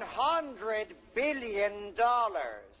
100 billion dollars.